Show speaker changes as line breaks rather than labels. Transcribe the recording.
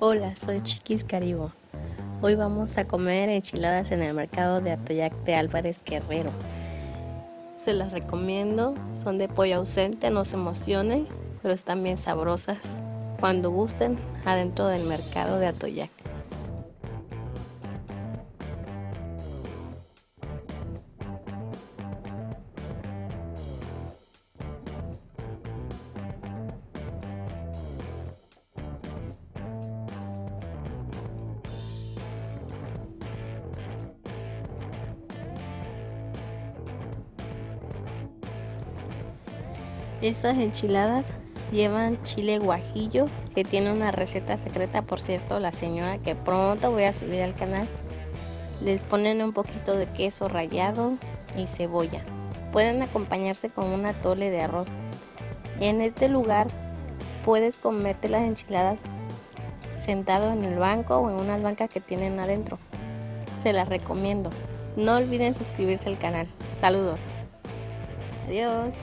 Hola, soy Chiquis Caribo. Hoy vamos a comer enchiladas en el mercado de Atoyac de Álvarez Guerrero. Se las recomiendo, son de pollo ausente, no se emocionen, pero están bien sabrosas. Cuando gusten, adentro del mercado de Atoyac. Estas enchiladas llevan chile guajillo, que tiene una receta secreta, por cierto, la señora que pronto voy a subir al canal. Les ponen un poquito de queso rallado y cebolla. Pueden acompañarse con una tole de arroz. En este lugar puedes comerte las enchiladas sentado en el banco o en una banca que tienen adentro. Se las recomiendo. No olviden suscribirse al canal. Saludos. Adiós.